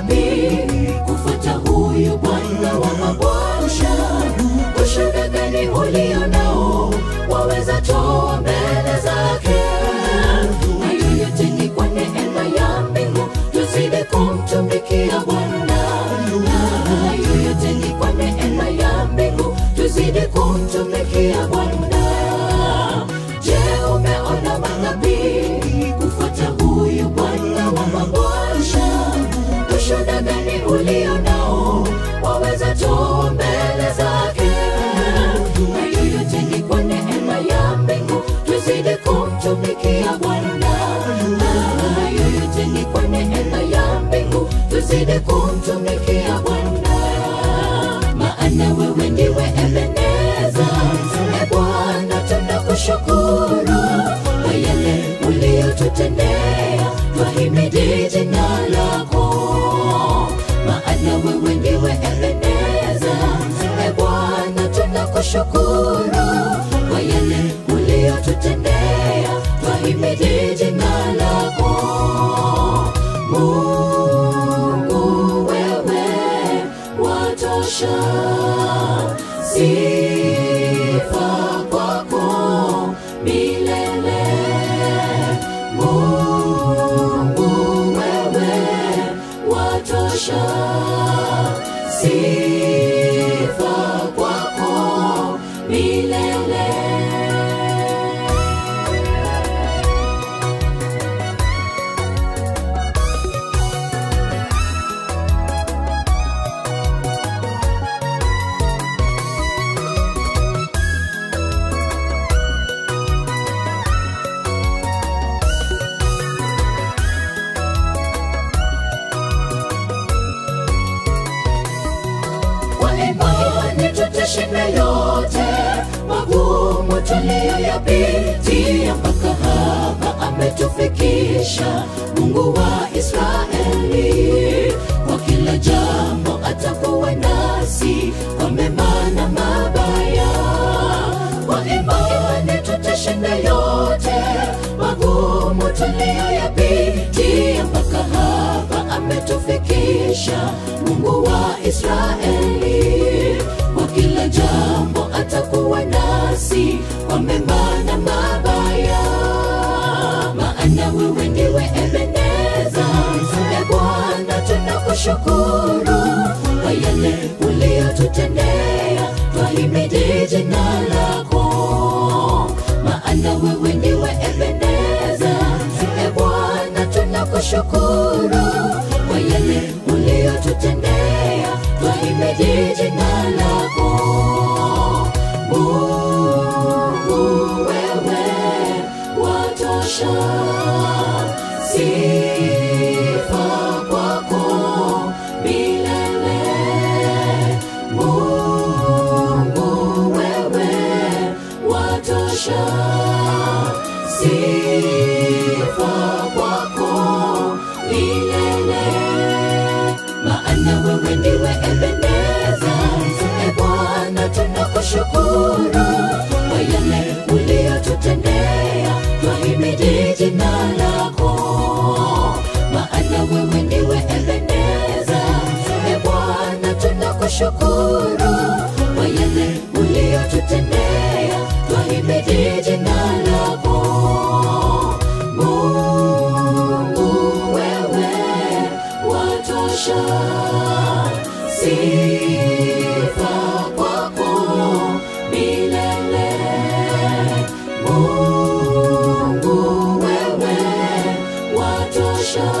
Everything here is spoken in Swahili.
mangapi kufuata huyu Bwana wa mabosha Ushuhuda gani ulio nao waweza toa mbele zake? Hayo ni kwa neema ya mbingu, tuzidi kumtumikia Bwana. Hayo ni kwa neema ya mbingu, tuzidi kumtumikia Bwana. Tuzidi kumtumikia Bwana. Maana wewe ndiwe Ebeneza, e Bwana, tunakushukuru kwa yale uliyotutendea, twahimidi jina lako. Maana wewe ndiwe Ebeneza, e Bwana, tunakushukuru watosha, sifa tutashinda yote magumu tuliyoyapitia, mpaka hapa ametufikisha Mungu wa Israeli. Kwa kila jambo atakuwa nasi, kwa mema na mabaya. Kwa imani tutashinda yote magumu tuliyoyapitia, mpaka hapa ametufikisha Mungu wa Israeli. Atakuwa nasi, kwa mema na mabaya. Maana wewe ndiwe Ebeneza, e Bwana, tunakushukuru kwa yale uliyotutendea, twahimidi jina lako. Maana wewe ndiwe Ebeneza, e Bwana, tunakushukuru sifa kwako milele. Maana wewe ndiwe Ebeneza, e Bwana, tunakushukuru kwa yale uliyotutendea, twahimidi jina lako. Maana wewe ndiwe Ebeneza, e Bwana, tunakushukuru kwa yale uliyotutendea, twahimidi wewe watosha, sifa